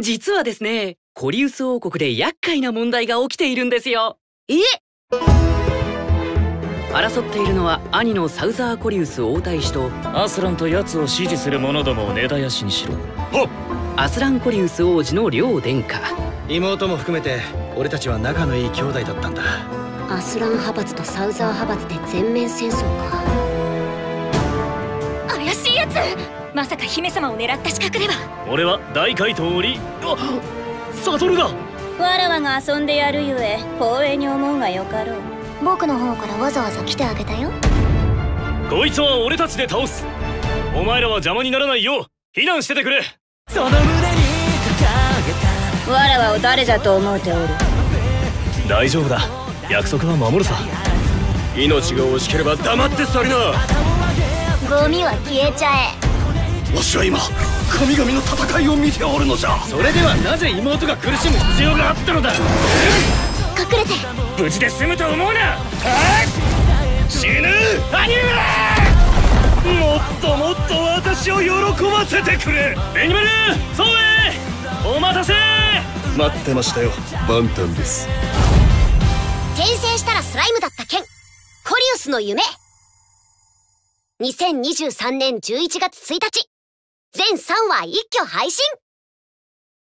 実はですねコリウス王国で厄介な問題が起きているんですよ。え？争っているのは兄のサウザーコリウス王太子とアスランと奴を支持する者どもを根絶やしにしろ。アスランコリウス王子の両殿下。妹も含めて俺たちは仲のいい兄弟だったんだ。アスラン派閥とサウザー派閥で全面戦争か。怪しいやつまさか姫様を狙った資格では。俺は大怪盗りあサトルだわらわが遊んでやるゆえ光栄に思うがよかろう。僕の方からわざわざ来てあげたよ。こいつは俺たちで倒す。お前らは邪魔にならないよう避難しててくれ。わらわを誰だと思うておる。大丈夫だ。約束は守るさ。命が惜しければ黙って去りな。ゴミは消えちゃえは今神々の戦いを見ておるのじゃ。それではなぜ妹が苦しむ必要があったのだ？隠れて。無事で済むと思うな！死ぬ！兄上！もっともっと私を喜ばせてくれ！ベニマル！そうえお待たせ！待ってましたよ。バンタンです。転生したらスライムだった剣。コリウスの夢。2023年11月1日全3話一挙配信。